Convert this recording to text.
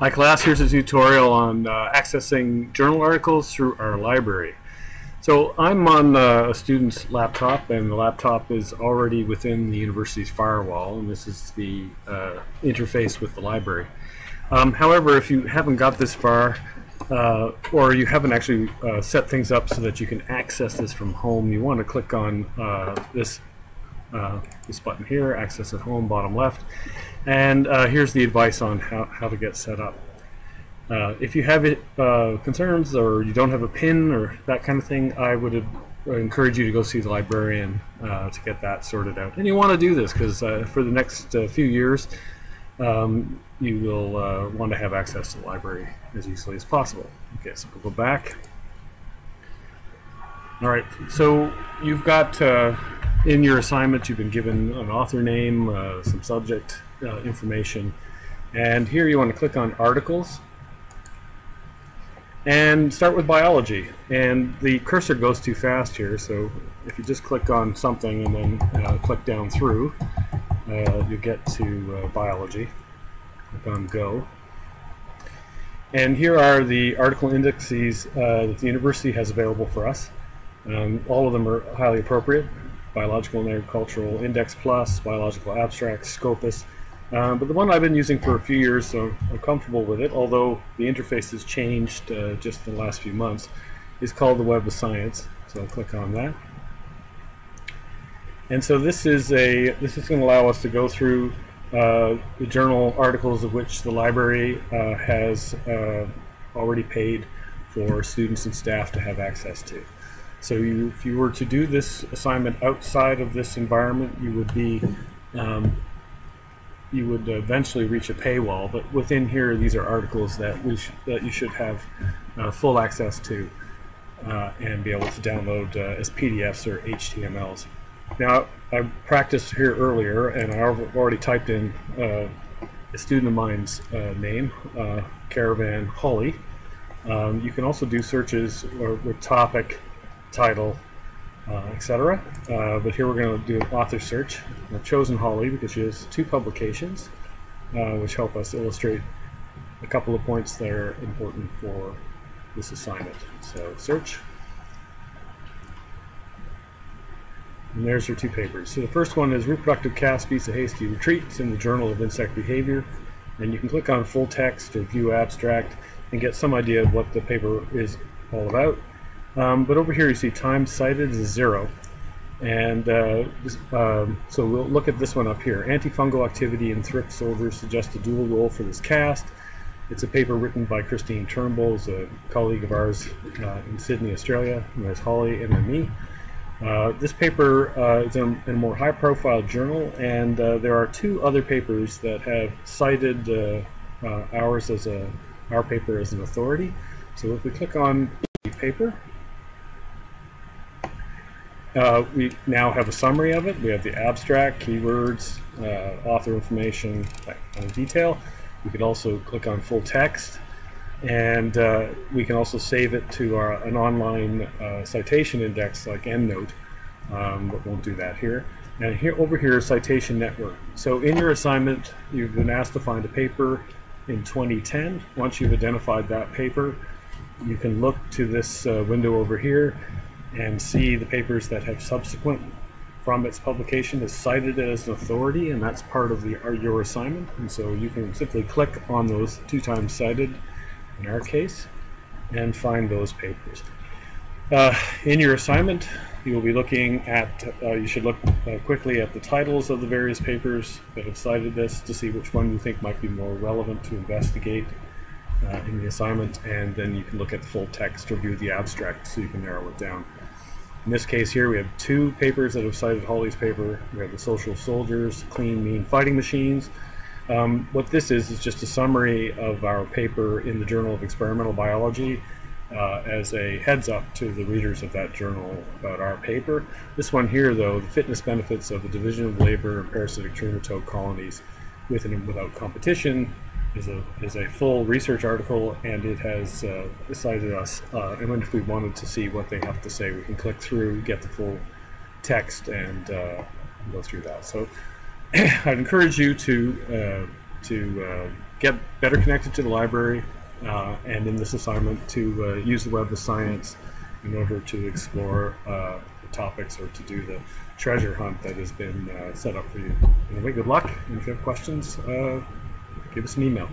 Hi class, here's a tutorial on uh, accessing journal articles through our library. So I'm on uh, a student's laptop and the laptop is already within the university's firewall and this is the uh, interface with the library. Um, however, if you haven't got this far uh, or you haven't actually uh, set things up so that you can access this from home, you want to click on uh, this uh, this button here, access at home, bottom left. And uh, here's the advice on how, how to get set up. Uh, if you have it, uh, concerns or you don't have a pin or that kind of thing, I would encourage you to go see the librarian uh, to get that sorted out. And you want to do this because uh, for the next few years, um, you will want to have access to the library as easily as possible. Okay, so we'll go back. All right, so you've got in your assignment, you've been given an author name, uh, some subject uh, information, and here you want to click on Articles and start with biology. And the cursor goes too fast here, so if you just click on something and then uh, click down through, uh, you get to uh, biology. Click on Go. And here are the article indexes uh, that the university has available for us. Um, all of them are highly appropriate. Biological and Agricultural Index Plus, Biological Abstracts, Scopus. Um, but the one I've been using for a few years, so I'm comfortable with it, although the interface has changed uh, just in the last few months, is called the Web of Science. So I'll click on that. And so this is a this is going to allow us to go through uh, the journal articles of which the library uh, has uh, already paid for students and staff to have access to. So you, if you were to do this assignment outside of this environment, you would be um, you would eventually reach a paywall. But within here, these are articles that we that you should have uh, full access to uh, and be able to download uh, as PDFs or HTMLs. Now, I practiced here earlier, and I've already typed in uh, a student of mine's uh, name, uh, Caravan Holly. Um, you can also do searches or, with topic title, uh, etc. Uh, but here we're going to do an author search. I've chosen Holly because she has two publications uh, which help us illustrate a couple of points that are important for this assignment. So search. And there's her two papers. So the first one is Reproductive Caste Beats a Hasty Retreat. It's in the Journal of Insect Behavior. And you can click on full text or view abstract and get some idea of what the paper is all about. Um, but over here you see time cited is zero. And uh, um, so we'll look at this one up here. Antifungal activity in thrips soldiers suggests a dual role for this caste. It's a paper written by Christine Turnbull, a colleague of ours uh, in Sydney, Australia. There's Holly and me. Uh, this paper uh, is in, in, a more high-profile journal, and uh, there are two other papers that have cited uh, ours as a our paper as an authority. So if we click on the paper, uh, we now have a summary of it. We have the abstract, keywords, uh, author information, that detail. We could also click on full text, and uh, we can also save it to our, an online uh, citation index like EndNote, um, but won't do that here. And here, over here, citation network. So in your assignment, you've been asked to find a paper in 2010. Once you've identified that paper, you can look to this uh, window over here and see the papers that have subsequent from its publication is cited as an authority and that's part of the your assignment and so you can simply click on those two times cited in our case and find those papers. Uh, in your assignment you will be looking at, uh, you should look uh, quickly at the titles of the various papers that have cited this to see which one you think might be more relevant to investigate uh, in the assignment and then you can look at the full text or view the abstract so you can narrow it down. In this case here, we have two papers that have cited Holly's paper. We have the Social Soldiers, Clean Mean Fighting Machines. Um, what this is is just a summary of our paper in the Journal of Experimental Biology uh, as a heads up to the readers of that journal about our paper. This one here, though, the fitness benefits of the division of labor and parasitic trematode colonies with and without competition, is a is a full research article, and it has uh, cited us. Uh, and if we wanted to see what they have to say, we can click through, get the full text, and uh, go through that. So I'd encourage you to to uh, get better connected to the library, uh, and in this assignment to uh, use the Web of Science in order to explore uh, the topics or to do the treasure hunt that has been uh, set up for you. Anyway, good luck, and if you have questions, uh, give us an email.